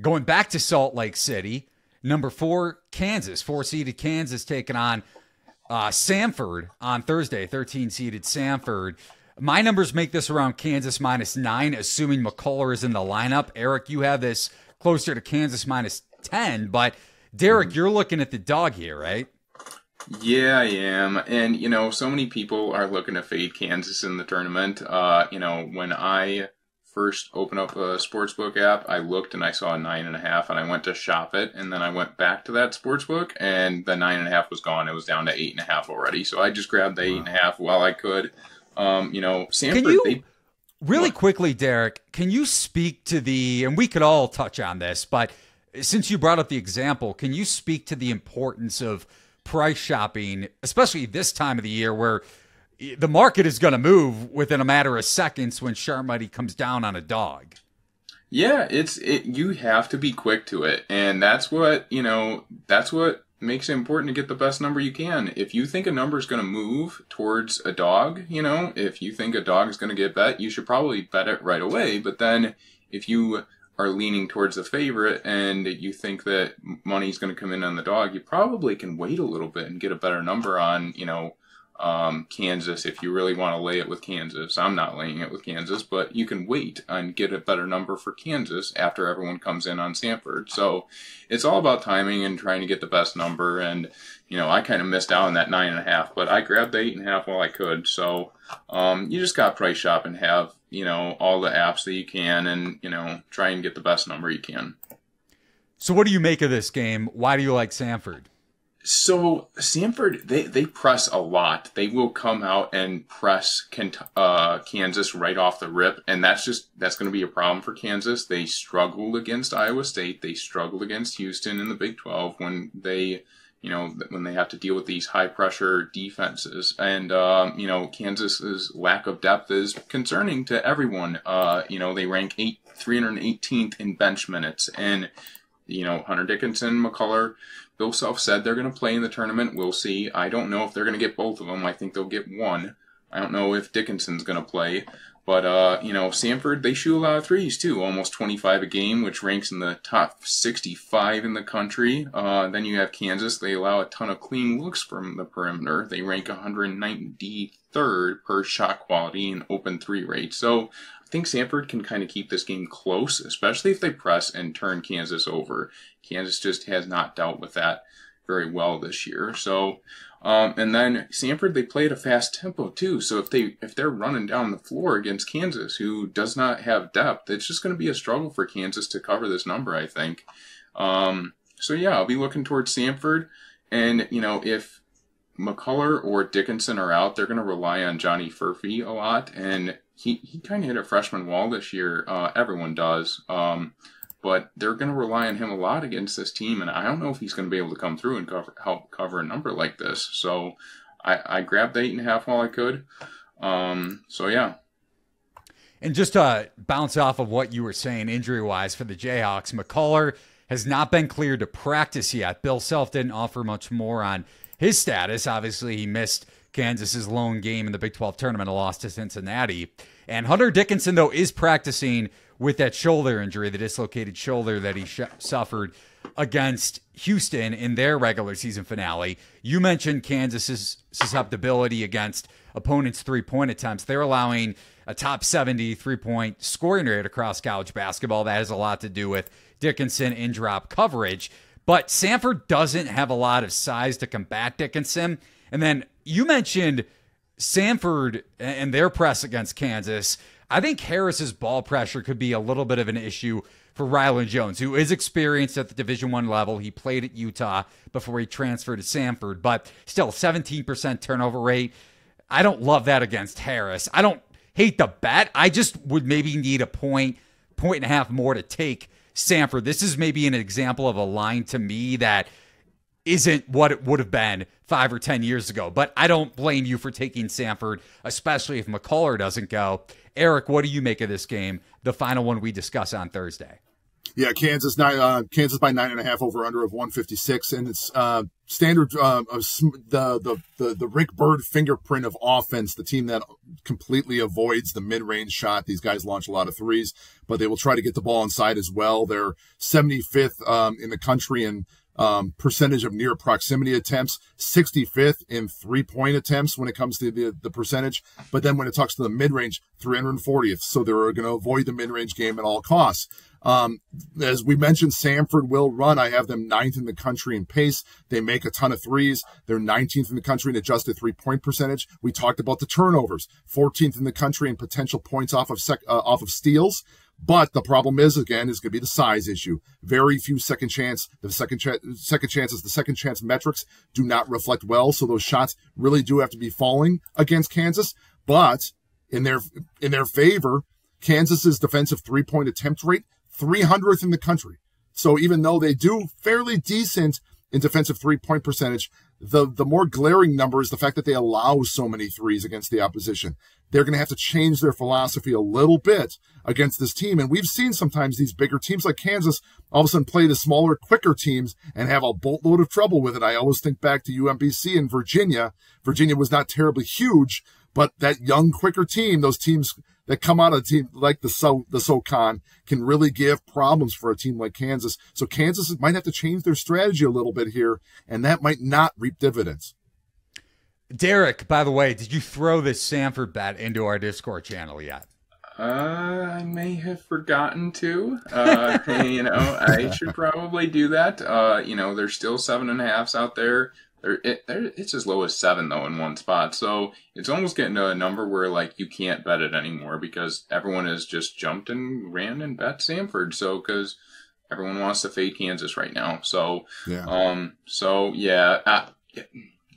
going back to Salt Lake City, number four, Kansas, four seeded Kansas taking on uh, Samford on Thursday, 13 seeded Samford. My numbers make this around Kansas minus nine, assuming McCullar is in the lineup. Eric, you have this closer to Kansas minus 10, but Derek, you're looking at the dog here, right? Yeah, I am. And, you know, so many people are looking to fade Kansas in the tournament. Uh, you know, when I first open up a sportsbook app, I looked and I saw a nine and a half and I went to shop it. And then I went back to that sportsbook and the nine and a half was gone. It was down to eight and a half already. So I just grabbed the eight and a half while I could. Um, you know, Samford, Can you, they, really quickly, Derek, can you speak to the, and we could all touch on this, but since you brought up the example, can you speak to the importance of price shopping, especially this time of the year where the market is going to move within a matter of seconds when sharp money comes down on a dog. Yeah, it's it. You have to be quick to it, and that's what you know. That's what makes it important to get the best number you can. If you think a number is going to move towards a dog, you know, if you think a dog is going to get bet, you should probably bet it right away. But then, if you are leaning towards the favorite and you think that money's going to come in on the dog, you probably can wait a little bit and get a better number on, you know, um, Kansas if you really want to lay it with Kansas. I'm not laying it with Kansas, but you can wait and get a better number for Kansas after everyone comes in on Samford. So it's all about timing and trying to get the best number. And, you know, I kind of missed out on that nine and a half, but I grabbed the eight and a half while I could. So um, you just got price shop and have, you know, all the apps that you can and, you know, try and get the best number you can. So what do you make of this game? Why do you like Samford? So Samford, they, they press a lot. They will come out and press uh, Kansas right off the rip, and that's just that's going to be a problem for Kansas. They struggled against Iowa State. They struggled against Houston in the Big Twelve when they, you know, when they have to deal with these high pressure defenses. And um, you know, Kansas's lack of depth is concerning to everyone. Uh, you know, they rank eight, 318th in bench minutes, and you know, Hunter Dickinson, McCullar Bill Self said they're going to play in the tournament. We'll see. I don't know if they're going to get both of them. I think they'll get one. I don't know if Dickinson's going to play. But, uh, you know, Samford, they shoot a lot of threes, too. Almost 25 a game, which ranks in the top 65 in the country. Uh, then you have Kansas. They allow a ton of clean looks from the perimeter. They rank 193rd per shot quality and open three rate. So I think Samford can kind of keep this game close, especially if they press and turn Kansas over. Kansas just has not dealt with that very well this year. So, um, and then Samford, they play at a fast tempo too. So if they if they're running down the floor against Kansas, who does not have depth, it's just going to be a struggle for Kansas to cover this number. I think. Um, so yeah, I'll be looking towards Samford, and you know if McCullar or Dickinson are out, they're going to rely on Johnny Furphy a lot, and he, he kind of hit a freshman wall this year. Uh, everyone does. Um, but they're going to rely on him a lot against this team, and I don't know if he's going to be able to come through and cover, help cover a number like this. So I, I grabbed the eight and a half while I could. Um, so yeah. And just to bounce off of what you were saying injury wise for the Jayhawks, McCullar has not been cleared to practice yet. Bill Self didn't offer much more on his status. Obviously, he missed Kansas's lone game in the Big 12 tournament, a loss to Cincinnati. And Hunter Dickinson, though, is practicing with that shoulder injury, the dislocated shoulder that he sh- suffered against Houston in their regular season finale. You mentioned Kansas's susceptibility against opponents' three point attempts. They're allowing a top 70 three point scoring rate across college basketball. That has a lot to do with Dickinson in drop coverage. But Samford doesn't have a lot of size to combat Dickinson. And then you mentioned Samford and their press against Kansas. I think Harris's ball pressure could be a little bit of an issue for Rylan Jones, who is experienced at the Division One level. He played at Utah before he transferred to Samford, but still 17% turnover rate. I don't love that against Harris. I don't hate the bet. I just would maybe need a point, point and a half more to take Samford. This is maybe an example of a line to me that isn't what it would have been five or 10 years ago. But I don't blame you for taking Samford, especially if McCullar doesn't go. Eric, what do you make of this game, the final one we discuss on Thursday? Yeah, Kansas nine, uh, Kansas by nine and a half over under of 156, and it's uh, standard uh, of the, the the the Rick Bird fingerprint of offense. The team that completely avoids the mid range shot. These guys launch a lot of threes, but they will try to get the ball inside as well. They're 75th um, in the country in um, percentage of near proximity attempts, 65th in three point attempts when it comes to the, the percentage. But then when it talks to the mid range, 340th. So they're going to avoid the mid range game at all costs. Um, as we mentioned, Samford will run. I have them ninth in the country in pace. They make a ton of threes. They're 19th in the country in adjusted three point percentage. We talked about the turnovers, 14th in the country in potential points off of sec, uh, off of steals. But the problem is again is going to be the size issue. Very few second chance. The second chance, second chances, the second chance metrics do not reflect well. So those shots really do have to be falling against Kansas. But in their in their favor, Kansas's defensive three point attempt rate 300th in the country. So even though they do fairly decent in defensive three point percentage, the, the more glaring number is the fact that they allow so many threes against the opposition. They're going to have to change their philosophy a little bit against this team. And we've seen sometimes these bigger teams like Kansas all of a sudden play the smaller, quicker teams and have a boatload of trouble with it. I always think back to UMBC and Virginia. Virginia was not terribly huge, but that young, quicker team, those teams that come out of a team like the so the SoCon can really give problems for a team like Kansas. So Kansas might have to change their strategy a little bit here, and that might not reap dividends. Derek, by the way, did you throw this Samford bet into our Discord channel yet? Uh, I may have forgotten to. Uh, you know, I should probably do that. Uh, you know, there's still seven and a halfs out there. They're, it, they're, it's as low as seven though in one spot, so it's almost getting to a number where like you can't bet it anymore because everyone has just jumped and ran and bet Samford. So because everyone wants to fade Kansas right now, so yeah, um, so yeah, uh, it,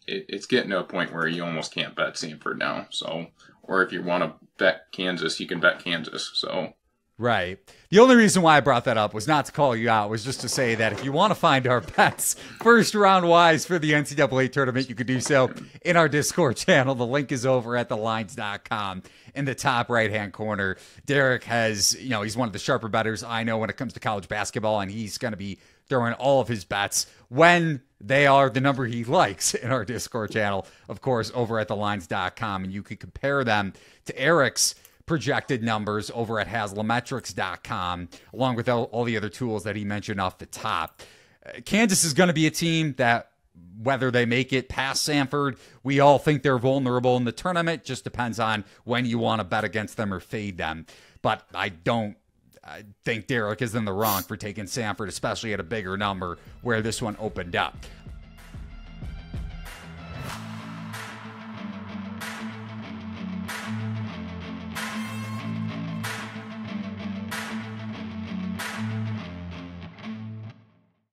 it's getting to a point where you almost can't bet Samford now. So, or if you want to bet Kansas, you can bet Kansas. So Right. The only reason why I brought that up was not to call you out, was just to say that if you want to find our bets first round wise for the NCAA tournament, you could do so in our Discord channel. The link is over at thelines.com in the top right hand corner. Derek has, you know, he's one of the sharper betters I know when it comes to college basketball, and he's going to be throwing all of his bets when they are the number he likes in our Discord channel, of course, over at thelines.com. And you can compare them to Eric's projected numbers over at Haslametrics.com, along with all, all the other tools that he mentioned off the top. Uh, Kansas is going to be a team that whether they make it past Samford, we all think they're vulnerable in the tournament. Just depends on when you want to bet against them or fade them. But I don't I think Derek is in the wrong for taking Samford, especially at a bigger number where this one opened up.